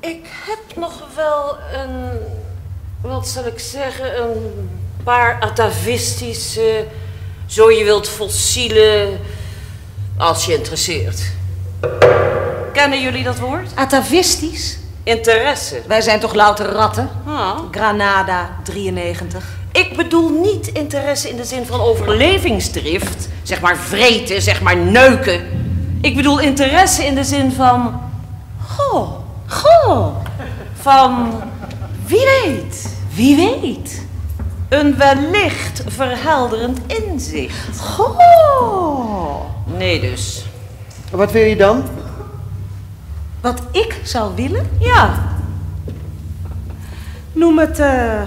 Ik heb nog wel een, wat zal ik zeggen, een paar atavistische, zo je wilt fossiele, als je interesseert. Kennen jullie dat woord? Atavistisch? Interesse. Wij zijn toch louter ratten? Ah. Granada, 93. Ik bedoel niet interesse in de zin van overlevingsdrift, zeg maar vreten, zeg maar neuken. Ik bedoel interesse in de zin van, goh, Goh, van wie weet. wie weet. Een wellicht verhelderend inzicht. Goh. Nee dus. Wat wil je dan? Wat ik zou willen? Ja, Noem het eh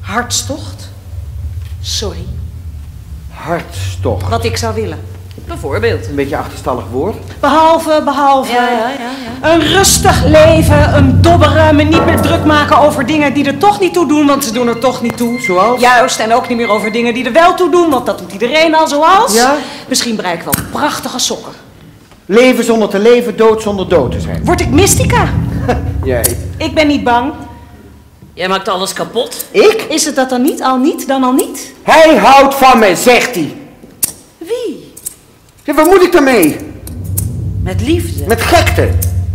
hartstocht. Sorry. Hartstocht. Wat ik zou willen. Bijvoorbeeld. Een beetje achterstallig woord. Behalve, behalve. Ja, ja, ja, ja. Een rustig leven, een dobberen, me niet meer druk maken over dingen die er toch niet toe doen, want ze doen er toch niet toe. Zoals? Juist, en ook niet meer over dingen die er wel toe doen, want dat doet iedereen al zoals. Ja? Misschien bereik ik wel prachtige sokken. Leven zonder te leven, dood zonder dood te zijn. Word ik mystica? Jij. Ik ben niet bang. Jij maakt alles kapot. Ik? Is het dat dan niet? Al niet? Dan al niet? Hij houdt van me, zegt hij. Ja, wat moet ik daarmee? Met liefde. Met gekte.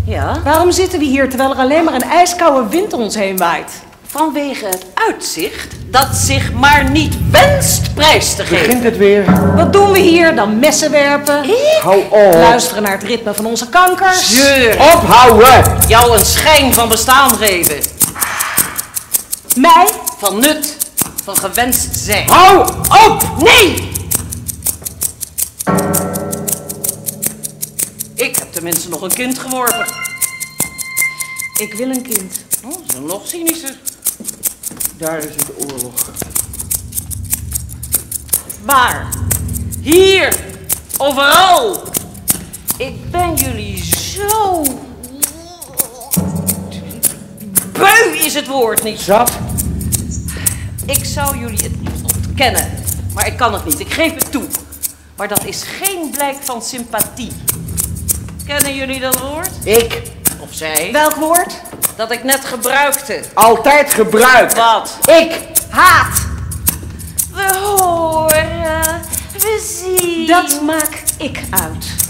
Ja, Waarom zitten we hier terwijl er alleen maar een ijskoude wind om ons heen waait? vanwege het uitzicht dat zich maar niet wenst prijs te geven. Begint het weer? Wat doen we hier? Dan messen werpen? Hou op. Luisteren naar het ritme van onze kankers? Zeur. Ophouden! Jou een schijn van bestaan geven. Mij? Van nut. Van gewenst zijn. Hou op! Nee! Ik heb tenminste nog een kind geworpen. Ik wil een kind. Oh, dat is een nog cynischer. Daar is het oorlog. Maar, hier, overal. Ik ben jullie zo... Beu is het woord niet. Zat? Ik zou jullie het liefst ontkennen. Maar ik kan het niet. Ik geef het toe. Maar dat is geen blijk van sympathie. Kennen jullie dat woord? Ik. Of zij? Welk woord? Dat ik net gebruikte. Altijd gebruikt. Wat? Ik. Haat. We horen, we zien. Dat maak ik uit.